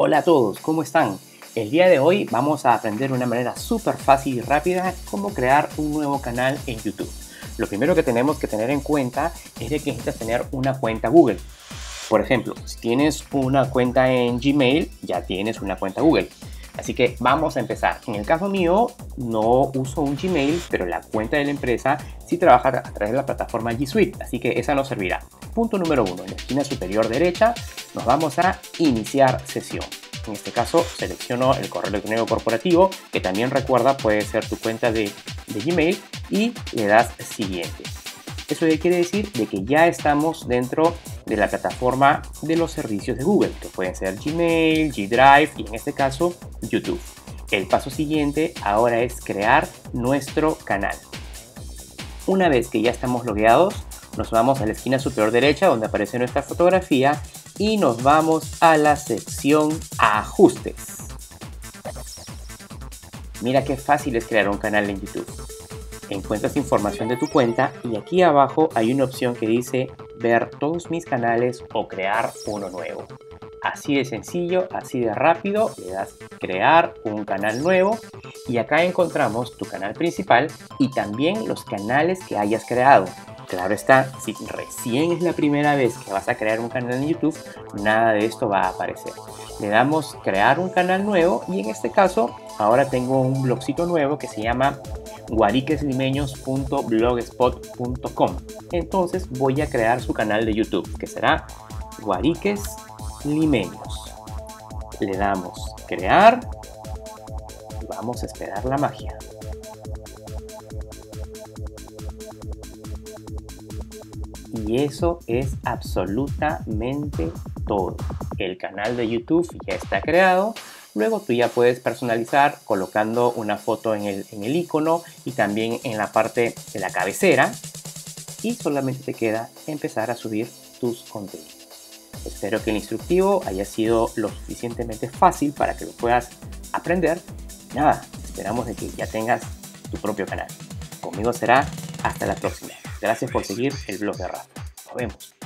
Hola a todos, ¿cómo están? El día de hoy vamos a aprender de una manera súper fácil y rápida cómo crear un nuevo canal en YouTube. Lo primero que tenemos que tener en cuenta es de que necesitas tener una cuenta Google. Por ejemplo, si tienes una cuenta en Gmail, ya tienes una cuenta Google. Así que vamos a empezar. En el caso mío, no uso un Gmail, pero la cuenta de la empresa sí trabaja a través de la plataforma G Suite, así que esa nos servirá. Punto número uno, en la esquina superior derecha nos vamos a iniciar sesión. En este caso selecciono el correo electrónico corporativo, que también recuerda puede ser tu cuenta de, Gmail, y le das siguiente. Eso quiere decir de que ya estamos dentro de la plataforma de los servicios de Google, que pueden ser Gmail, G Drive y en este caso YouTube. El paso siguiente ahora es crear nuestro canal. Una vez que ya estamos logueados, nos vamos a la esquina superior derecha donde aparece nuestra fotografía y nos vamos a la sección ajustes. Mira qué fácil es crear un canal en YouTube. Encuentras información de tu cuenta y aquí abajo hay una opción que dice ver todos mis canales o crear uno nuevo. Así de sencillo, así de rápido, le das crear un canal nuevo y acá encontramos tu canal principal y también los canales que hayas creado. Claro está, si recién es la primera vez que vas a crear un canal en YouTube, nada de esto va a aparecer. Le damos crear un canal nuevo y en este caso ahora tengo un blogcito nuevo que se llama guariqueslimeños.blogspot.com. Entonces voy a crear su canal de YouTube que será Guariques Limeños. Le damos crear y vamos a esperar la magia. Y eso es absolutamente todo. El canal de YouTube ya está creado. Luego tú ya puedes personalizar colocando una foto en el, en el icono y también en la parte de la cabecera. Y solamente te queda empezar a subir tus contenidos. Espero que el instructivo haya sido lo suficientemente fácil para que lo puedas aprender. Nada, esperamos de que ya tengas tu propio canal. Conmigo será hasta la próxima. Gracias por seguir el blog de Rafa. Nos vemos.